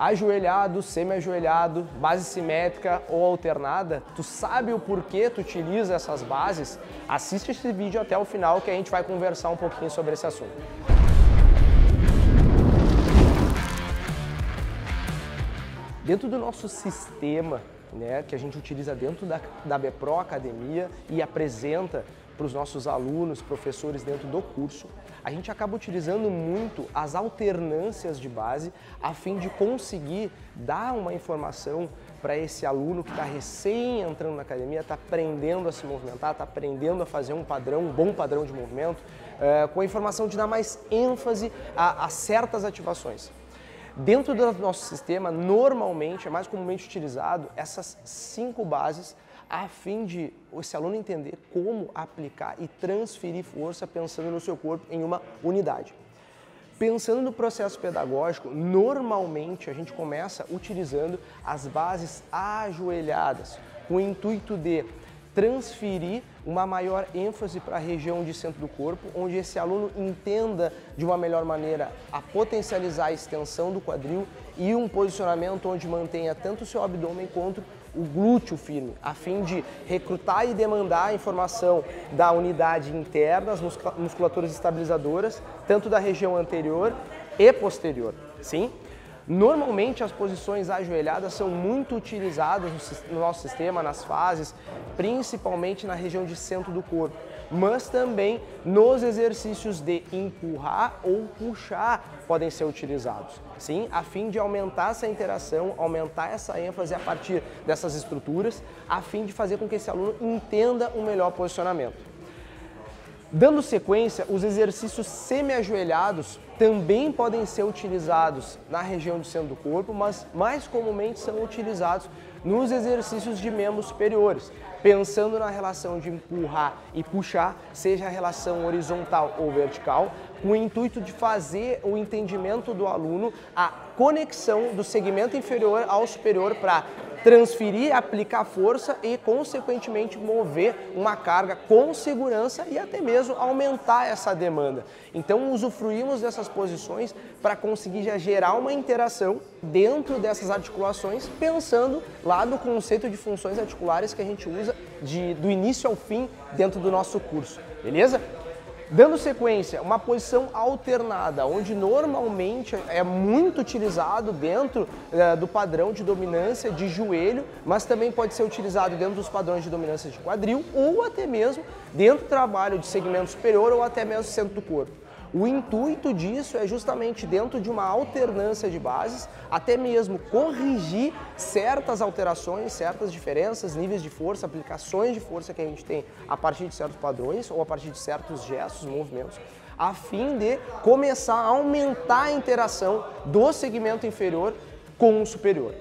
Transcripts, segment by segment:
ajoelhado, semi-ajoelhado, base simétrica ou alternada, tu sabe o porquê tu utiliza essas bases? Assiste esse vídeo até o final que a gente vai conversar um pouquinho sobre esse assunto. Dentro do nosso sistema, né, que a gente utiliza dentro da, da BPRO Academia e apresenta para os nossos alunos, professores dentro do curso, a gente acaba utilizando muito as alternâncias de base a fim de conseguir dar uma informação para esse aluno que está recém entrando na academia, está aprendendo a se movimentar, está aprendendo a fazer um padrão, um bom padrão de movimento, uh, com a informação de dar mais ênfase a, a certas ativações. Dentro do nosso sistema, normalmente, é mais comumente utilizado essas cinco bases a fim de esse aluno entender como aplicar e transferir força pensando no seu corpo em uma unidade. Pensando no processo pedagógico, normalmente a gente começa utilizando as bases ajoelhadas, com o intuito de transferir uma maior ênfase para a região de centro do corpo, onde esse aluno entenda de uma melhor maneira a potencializar a extensão do quadril e um posicionamento onde mantenha tanto o seu abdômen quanto o glúteo firme, a fim de recrutar e demandar a informação da unidade interna, as musculaturas estabilizadoras, tanto da região anterior e posterior. Sim? Normalmente as posições ajoelhadas são muito utilizadas no nosso sistema, nas fases, principalmente na região de centro do corpo, mas também nos exercícios de empurrar ou puxar podem ser utilizados, sim, a fim de aumentar essa interação, aumentar essa ênfase a partir dessas estruturas, a fim de fazer com que esse aluno entenda um melhor posicionamento. Dando sequência, os exercícios semi-ajoelhados também podem ser utilizados na região de centro do corpo, mas mais comumente são utilizados nos exercícios de membros superiores, pensando na relação de empurrar e puxar, seja a relação horizontal ou vertical, com o intuito de fazer o entendimento do aluno a conexão do segmento inferior ao superior para transferir, aplicar força e, consequentemente, mover uma carga com segurança e até mesmo aumentar essa demanda. Então, usufruímos dessas posições para conseguir já gerar uma interação dentro dessas articulações, pensando lá no conceito de funções articulares que a gente usa de, do início ao fim dentro do nosso curso, beleza? Dando sequência, uma posição alternada, onde normalmente é muito utilizado dentro é, do padrão de dominância de joelho, mas também pode ser utilizado dentro dos padrões de dominância de quadril ou até mesmo dentro do trabalho de segmento superior ou até mesmo centro do corpo. O intuito disso é justamente dentro de uma alternância de bases, até mesmo corrigir certas alterações, certas diferenças, níveis de força, aplicações de força que a gente tem a partir de certos padrões ou a partir de certos gestos, movimentos, a fim de começar a aumentar a interação do segmento inferior com o superior.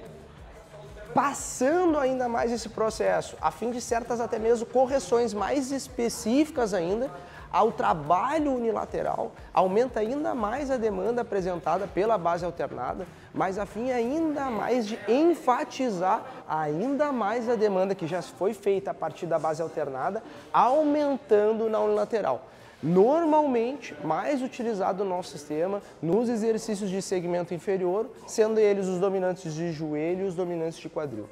Passando ainda mais esse processo, a fim de certas até mesmo correções mais específicas ainda, ao trabalho unilateral, aumenta ainda mais a demanda apresentada pela base alternada, mas a fim ainda mais de enfatizar ainda mais a demanda que já foi feita a partir da base alternada, aumentando na unilateral. Normalmente, mais utilizado no nosso sistema nos exercícios de segmento inferior, sendo eles os dominantes de joelho e os dominantes de quadril.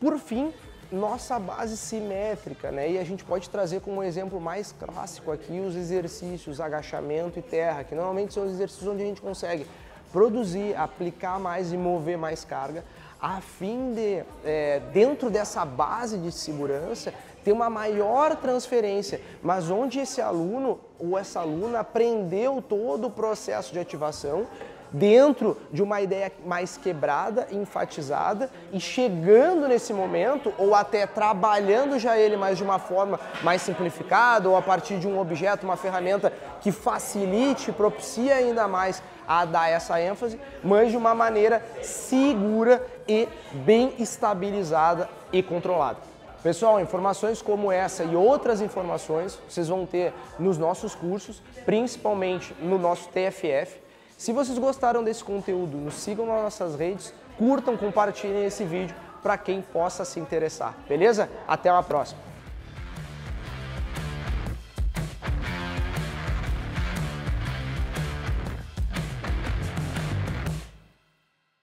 Por fim, nossa base simétrica, né? E a gente pode trazer como exemplo mais clássico aqui os exercícios agachamento e terra, que normalmente são os exercícios onde a gente consegue produzir, aplicar mais e mover mais carga, a fim de, é, dentro dessa base de segurança, ter uma maior transferência, mas onde esse aluno ou essa aluna aprendeu todo o processo de ativação dentro de uma ideia mais quebrada, enfatizada e chegando nesse momento ou até trabalhando já ele mais de uma forma mais simplificada ou a partir de um objeto, uma ferramenta que facilite, propicie ainda mais a dar essa ênfase, mas de uma maneira segura e bem estabilizada e controlada. Pessoal, informações como essa e outras informações vocês vão ter nos nossos cursos, principalmente no nosso TFF, se vocês gostaram desse conteúdo, nos sigam nas nossas redes, curtam, compartilhem esse vídeo para quem possa se interessar, beleza? Até uma próxima!